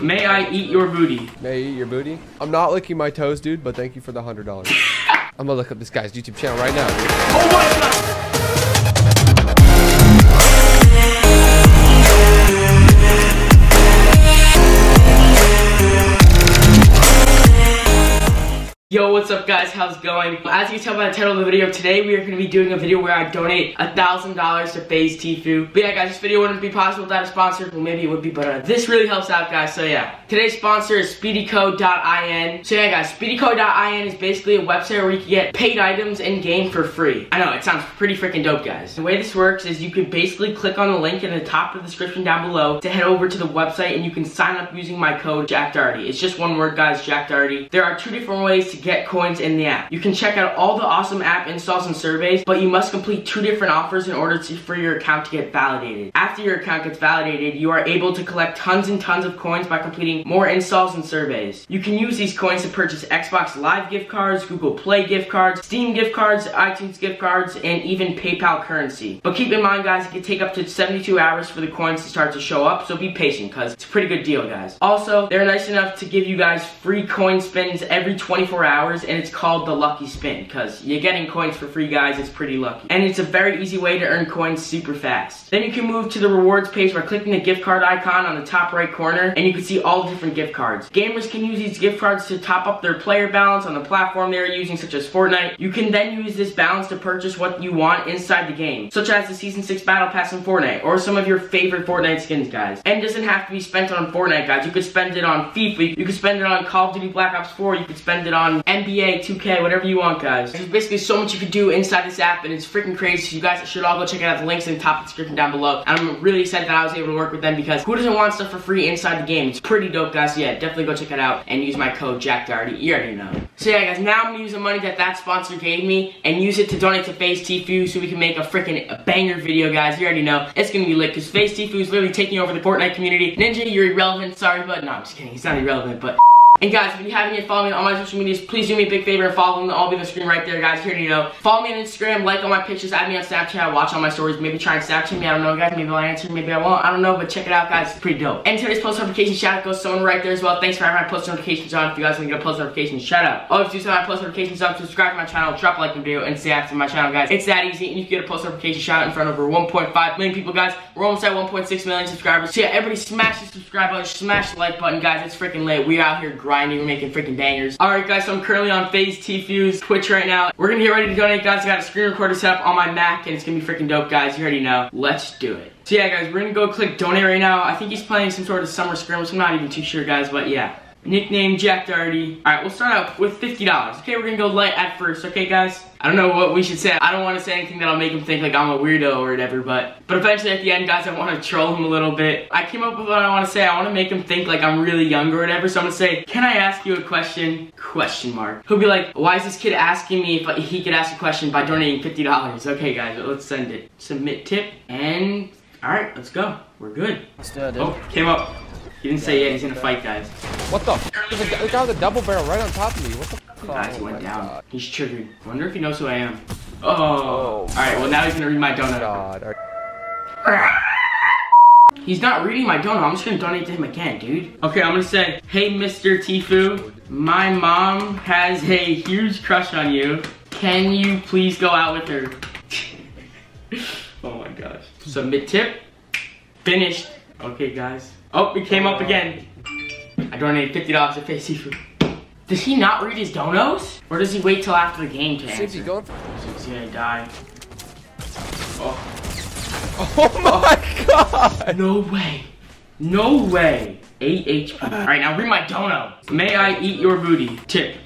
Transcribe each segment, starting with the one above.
May I eat your booty? May I eat your booty? I'm not licking my toes, dude, but thank you for the hundred dollars. I'm gonna look up this guy's YouTube channel right now. Dude. Oh my god! Yo, what's up guys? How's it going? As you can tell by the title of the video, today we are going to be doing a video where I donate a $1,000 to FaZe Tfue. But yeah guys, this video wouldn't be possible without a sponsor. Well, maybe it would be, but uh, this really helps out guys, so yeah. Today's sponsor is SpeedyCo.in. So yeah guys, SpeedyCo.in is basically a website where you can get paid items in-game for free. I know, it sounds pretty freaking dope guys. The way this works is you can basically click on the link in the top of the description down below to head over to the website and you can sign up using my code JackDoherty. It's just one word guys, JackDoherty. There are two different ways to to get coins in the app. You can check out all the awesome app installs and surveys, but you must complete two different offers in order to, for your account to get validated. After your account gets validated, you are able to collect tons and tons of coins by completing more installs and surveys. You can use these coins to purchase Xbox Live gift cards, Google Play gift cards, Steam gift cards, iTunes gift cards, and even PayPal currency. But keep in mind guys, it can take up to 72 hours for the coins to start to show up, so be patient because it's a pretty good deal guys. Also, they're nice enough to give you guys free coin spins every 24 hours and it's called the lucky spin because you're getting coins for free guys it's pretty lucky and it's a very easy way to earn coins super fast then you can move to the rewards page by clicking the gift card icon on the top right corner and you can see all different gift cards gamers can use these gift cards to top up their player balance on the platform they're using such as Fortnite you can then use this balance to purchase what you want inside the game such as the season 6 battle pass in Fortnite or some of your favorite Fortnite skins guys and doesn't have to be spent on Fortnite guys you could spend it on FIFA you could spend it on Call of Duty Black Ops 4 you could spend it on NBA NBA, 2K, whatever you want, guys. There's basically so much you can do inside this app, and it's freaking crazy. so you guys should all go check it out. The link's in the top of the description down below. And I'm really excited that I was able to work with them because who doesn't want stuff for free inside the game? It's pretty dope, guys. So yeah, definitely go check it out and use my code JackDoherty. You already know. So yeah, guys, now I'm gonna use the money that that sponsor gave me and use it to donate to FaZe Tfue so we can make a freaking banger video, guys. You already know. It's gonna be lit because FaZe Tfue is literally taking over the Fortnite community. Ninja, you're irrelevant. Sorry, but no, I'm just kidding. He's not irrelevant, but and guys, if you haven't yet followed me on my social medias, please do me a big favor and follow them. I'll be on the screen right there, guys. Here you know. Follow me on Instagram, like all my pictures, add me on Snapchat, watch all my stories, maybe try and Snapchat me. I don't know, guys. Maybe I'll answer, maybe I won't. I don't know, but check it out, guys. It's pretty dope. And today's post notification shout out goes someone right there as well. Thanks for having my post notifications on. If you guys want to get a post notification shout out. Oh, if you have my post notifications on, subscribe to my channel, drop a like the video, and stay active in my channel, guys. It's that easy, and you can get a post notification shout out in front of over 1.5 million people, guys. We're almost at 1.6 million subscribers. So yeah, everybody smash the subscribe button, smash the like button, guys. It's freaking late. We out here grinding, we're making freaking bangers. Alright guys, so I'm currently on FaZe Tfue's Twitch right now. We're gonna get ready to donate guys. I got a screen recorder set up on my Mac and it's gonna be freaking dope guys. You already know. Let's do it. So yeah guys, we're gonna go click donate right now. I think he's playing some sort of summer scrimmage. I'm not even too sure guys, but yeah. Nickname Jack Doherty. Alright, we'll start out with $50. Okay, we're gonna go light at first, okay guys? I don't know what we should say. I don't want to say anything that'll make him think like I'm a weirdo or whatever, but but eventually at the end, guys, I want to troll him a little bit. I came up with what I want to say. I want to make him think like I'm really young or whatever, so I'm gonna say, can I ask you a question? Question mark. He'll be like, why is this kid asking me if he could ask a question by donating $50? Okay, guys, let's send it. Submit tip, and all right, let's go. We're good. Let's do it, Oh, came up. He didn't say yet. He's gonna fight, guys. What the? There's a, the guy with a double barrel right on top of me. What the? Guys, oh went down. God. He's triggered. Wonder if he knows who I am. Oh. oh All right. Well, now he's gonna read my donut. God. He's not reading my donut. I'm just gonna donate to him again, dude. Okay, I'm gonna say, hey, Mr. Tfue, my mom has a huge crush on you. Can you please go out with her? oh my gosh. Submit tip. Finished. Okay, guys. Oh, it came up oh. again. I donated $50 to FaZe Tfue. Does he not read his donos? Or does he wait till after the game to answer? going for He's gonna die. Oh. Oh my god! No way. No way. 8 HP. Uh. Alright, now read my dono. May I eat your booty? Tip.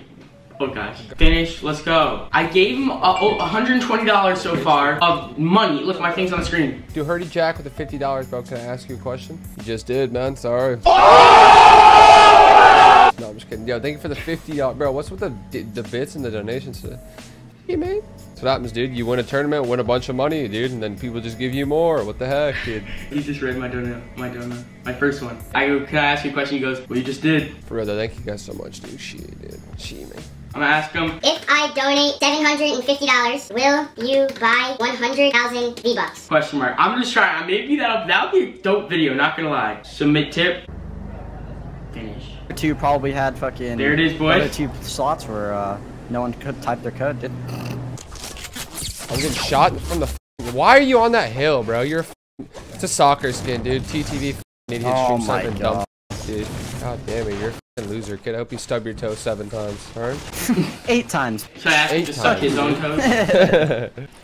Oh gosh. Finish. Let's go. I gave him uh, oh, $120 so far of money. Look, my thing's on the screen. Doherty Jack with the $50, bro. Can I ask you a question? You just did, man. Sorry. Oh! No, I'm just kidding. Yo, thank you for the $50. Bro, what's with the the bits and the donations today? Hey, man. That's what happens, dude. You win a tournament, win a bunch of money, dude, and then people just give you more. What the heck, dude? he just read my donut, my donut, my first one. I go, can I ask you a question? He goes, well, you just did. For real, though, thank you guys so much, dude. Shit, dude. Shit, man. I'm gonna ask him. If I donate $750, will you buy 100,000 V-Bucks? Question mark. I'm just try. Maybe that'll, that'll be a dope video, not gonna lie. Submit tip. finish. Two probably had fucking. There it is, the boys. two slots where uh, no one could type their code. Did. I'm getting shot from the. Why are you on that hill, bro? You're. a f- It's a soccer skin, dude. TTV f- idiot Oh stream my something God. dumb, dude. God damn it, you're a f- loser, kid. I hope you stub your toe seven times. Alright. Eight times. Should I ask him Eight to suck times. his own toes?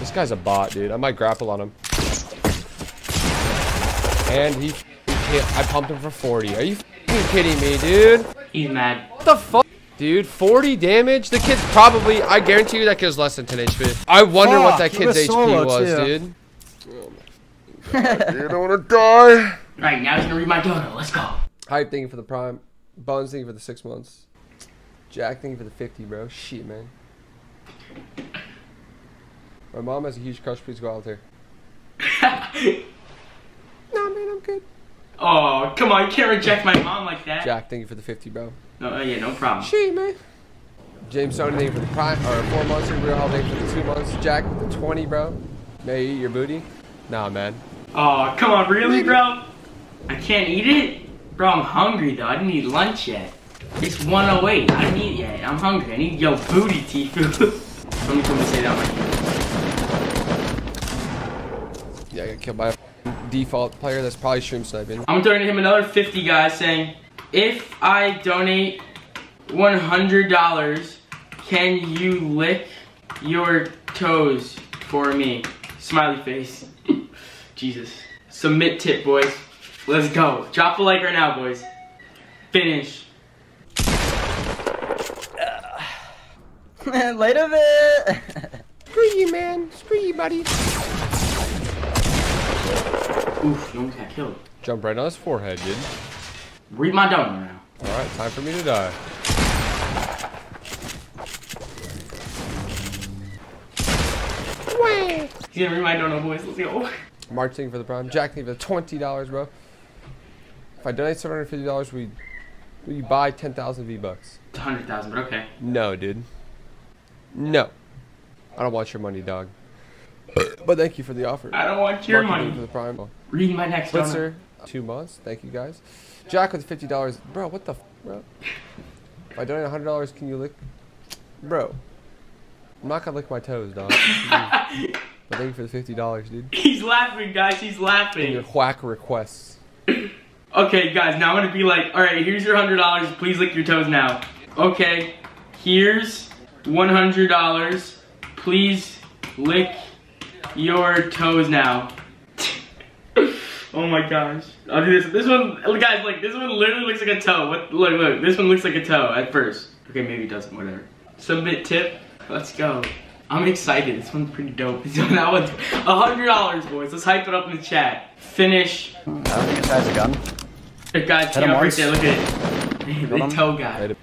This guy's a bot, dude. I might grapple on him. And he, f- hit. I pumped him for 40. Are you f***ing kidding me, dude? He's mad. What the fuck? Dude, 40 damage? The kid's probably, I guarantee you that kid's less than 10 HP. I wonder what that kid's was HP was, too. dude. Dude, I wanna die. Alright, now he's gonna read my donut. Let's go. Hype thing for the prime. Bones thing for the six months. Jack thing for the 50, bro. Shit, man. My mom has a huge crush. Please go out there. Nah, man, I'm good. oh, come on. You can't reject my mom like that. Jack, thank you for the 50, bro. No, uh, yeah, no problem. Shit, man. James Sony, thank you for the prime, or four months, Real Hell, thank you for the two months. Jack, with the 20, bro. May I eat your booty? Nah, man. Oh, come on. Really, bro? I can't eat it? Bro, I'm hungry, though. I didn't eat lunch yet. It's 108. I didn't eat yet. I'm hungry. I need your booty, Tfue. Somebody told me to say that on my Yeah, I got killed by a default player that's probably stream sniping. I'm donating him another 50 guys saying, if I donate $100, can you lick your toes for me? Smiley face. Jesus. Submit tip, boys. Let's go. Drop a like right now, boys. Finish. Late of it. Screw you, man. Screw you, buddy. Oof, you almost got killed. Jump right on his forehead, dude. Read my donut now. Alright, time for me to die. He's gonna read my donut, boys. Let's go. Marching for the prime. Jack, thank you for the twenty dollars, bro. If I donate seven hundred fifty dollars, we you buy ten thousand V bucks? It's 100,000, but okay. No, dude. No. I don't want your money, dog. But thank you for the offer. I don't want your Mark, thank you money. for the prime. Read my next donut. Blitzer, two months. Thank you guys. Jack with fifty dollars, bro. What the, f- bro? If I donate hundred dollars, can you lick, bro? I'm not gonna lick my toes, dog. but thank you for the fifty dollars, dude. He's laughing, guys. He's And your laughing. whack requests. Okay, guys, now I'm gonna be like, alright, here's your hundred dollars. Please lick your toes now. Okay, here's one hundred dollars. Please lick your toes now. oh my gosh. I'll do this. This one, guys, like, this one literally looks like a toe. What? Look, look. This one looks like a toe at first. Okay, maybe it doesn't. Whatever. Submit tip. Let's go. I'm excited. This one's pretty dope. That one's a hundred dollars, boys. Let's hype it up in the chat. Finish. I don't think this guy's a gun. The guy's Hit him camera right there. Look at it. the him. toe guy. Right.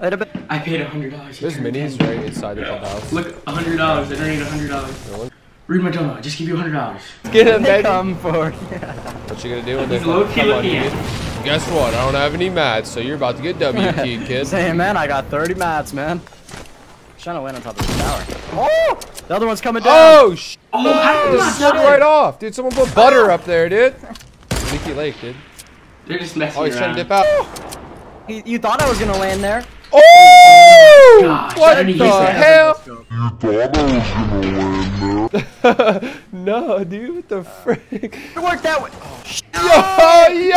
Late of. I paid a hundred dollars. There's minis right inside the clubhouse. Look, a hundred dollars. I don't need a hundred dollars. Read my donut. I just give you a hundred dollars. Get him, They baby. come for. What you gonna do when they He's low-key come on, looking dude? at Guess what? I don't have any mats, so you're about to get WT, kid. Saying, man, I got 30 mats, man. trying to land on top of the tower. Oh! The other one's coming down. Oh, sh! Oh, how did Just you slid right off, dude. Someone put butter up there, dude. Leaky Lake, dude. They're just messing Oh, he's trying to dip out. You, you thought I was gonna land there? Oh! Gosh, I what didn't the use that. hell? no, dude. What the frick? It worked that way. Yo, yo!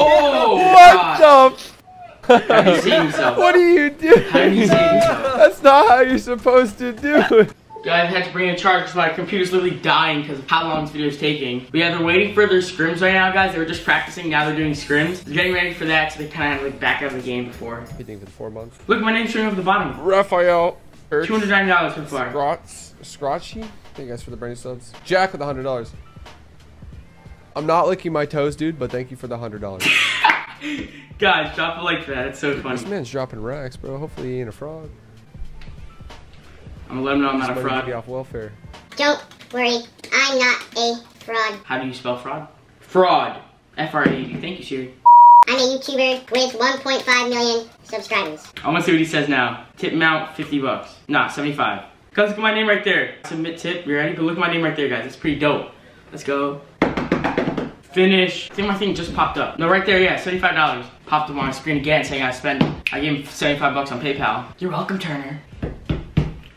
Oh, What God. the? How did he save himself? What are you doing? How did he save himself? That's not how you're supposed to do it. Guys, I had to bring in a charge because my computer's literally dying because of how long this video is taking. But yeah, they're waiting for their scrims right now, guys. They were just practicing, now they're doing scrims. They're getting ready for that, so they kind of like back out of the game before. You think for the four months? Look, my name's showing up at the bottom. Raphael. Ertz. $209 so far. Scrots, Scrotchy. Thank you guys for the brand new subs. Jack with the hundred dollars. I'm not licking my toes, dude, but thank you for the hundred dollars. Guys, drop a like for that. It's so funny. this man's dropping racks, bro. Hopefully he ain't a fraud. I'm gonna let them know I'm not a Somebody could Be fraud. off welfare. Don't worry, I'm not a fraud. How do you spell fraud? Fraud. F-R-A-D. Thank you, Siri. I'm a YouTuber with 1.5 million subscribers. I want to see what he says now. Tip amount, 50 bucks. Nah, 75. Cause look at my name right there. Submit tip, you ready? But look at my name right there, guys. It's pretty dope. Let's go. Finish. I think my thing just popped up. No, right there, yeah, $75. Popped up on my screen again saying I spent, I gave him 75 bucks on PayPal. You're welcome, Turner.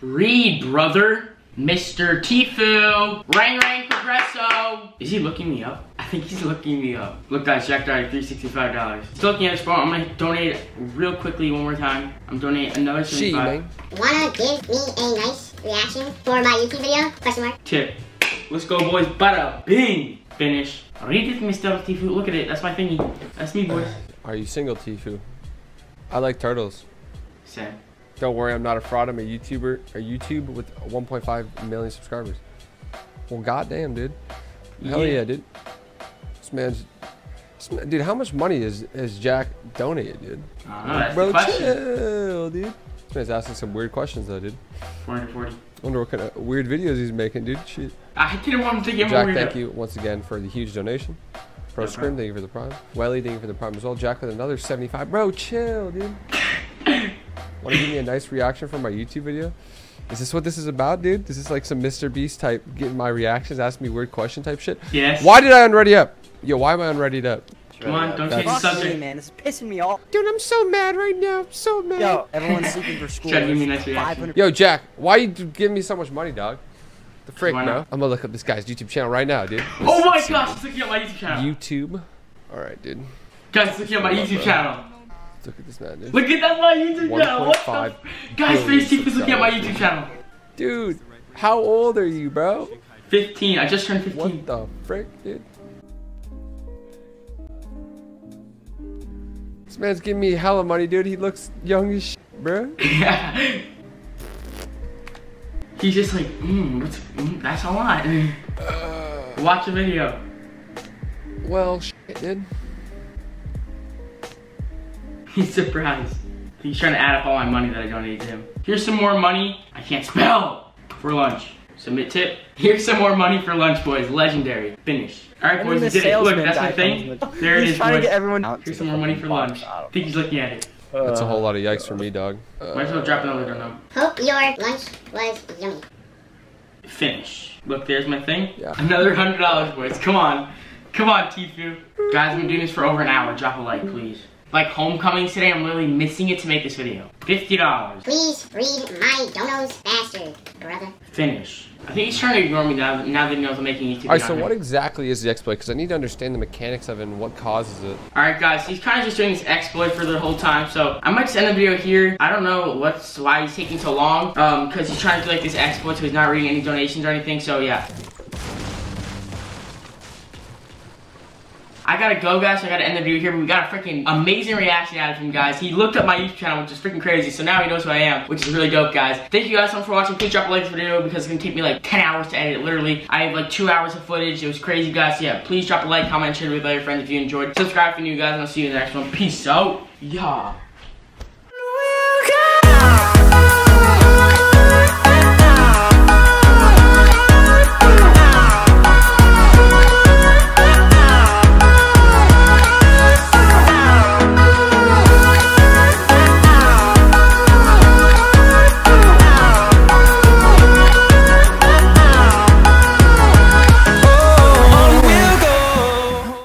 Read, brother. Mr. Tfue. Rang Rang Progresso. Is he looking me up? I think he's looking me up. Look guys, Jack died $365. He's looking at his phone. I'm gonna donate real quickly one more time. I'm donating another She, 75. man. Wanna give me a nice reaction for my YouTube video? Question mark. Tip. Let's go, boys. Bada bing. Finish. Read it, Mr. Tfue. Look at it. That's my thingy. That's me, boys. Uh, are you single, Tfue? I like turtles. Sad. Don't worry, I'm not a fraud. I'm a YouTuber, a YouTube with 1.5 million subscribers. Well, goddamn, dude. Hell Yeah. yeah, dude. This man's, this man, dude. How much money is has Jack donated, dude? I. That's Bro, chill, dude. This man's asking some weird questions, though, dude. 440. Wonder what kind of weird videos he's making, dude. Shit. I didn't want to give him Jack, a thank you once again for the huge donation. Pro No Scrim, thank you for the prime. Welly, thank you for the prime as well. Jack with another 75. Bro, chill, dude. Want to give me a nice reaction for my YouTube video? Is this what this is about, dude? This is this like some Mr. Beast type, getting my reactions, asking me weird question type shit? Yes. Why did I unready up? Yo, why am I unreadied up? Come on, don't change the That's- Fuck me, subject. man. It's pissing me off. Dude, I'm so mad right now. I'm so mad. Yo, everyone's sleeping for school. Try give me nice reaction. 500 Yo, Jack, why you giving me so much money, dog? The frick, Why bro. I'm gonna look up this guy's YouTube channel right now, dude. Oh my gosh, he's looking at my YouTube channel. YouTube. All right, dude. Guys, he's looking at my YouTube channel. Look at this man, dude. Look at that my YouTube channel. What 1.5 the? Guys, FaZe is looking at my YouTube channel. Dude, how old are you, bro? 15. I just turned 15. What the frick, dude? This man's giving me hella money, dude. He looks young as shit, bro. Yeah. He's just like, mm, mm, that's a lot. Watch the video. Well, shit, dude. He's surprised. He's trying to add up all my money that I donated to him. Here's some more money. I can't spell for lunch. Submit tip. Here's some more money for lunch, boys. Legendary. Finish. All right, boys, then we did it. Look, that's my thing. comes in the- There it He's is, trying to boys. get everyone out Here's some more money for box. lunch. I I think he's looking at it. That's a whole lot of yikes for me, dog. Might as well drop another donut. Hope your lunch was yummy. Finish. Look, there's my thing. Yeah. Another hundred dollars, boys. Come on. Come on, Tfue. Guys, I'm doing this for over an hour. Drop a like, please. Like homecomings today, I'm literally missing it to make this video. Fifty dollars. Please read my donos faster, brother. Finish. I think he's trying to ignore me now, now that he knows I'm making YouTube. All right, so here. what exactly is the exploit? Because I need to understand the mechanics of it and what causes it. Alright guys, he's kind of just doing this exploit for the whole time, so I might just end the video here. I don't know what's why he's taking so long, um, because he's trying to do like this exploit so he's not reading any donations or anything, so yeah. I gotta go guys, so I gotta end the video here, but we got a freaking amazing reaction out of him guys. He looked up my YouTube channel, which is freaking crazy, so now he knows who I am, which is really dope guys. Thank you guys so much for watching. Please drop a like this video because it's gonna take me like 10 hours to edit, literally. I have like 2 hours of footage, it was crazy guys, so yeah, please drop a like, comment, share it with all your friends if you enjoyed. Subscribe if you're new guys, and I'll see you in the next one. Peace out. Yeah.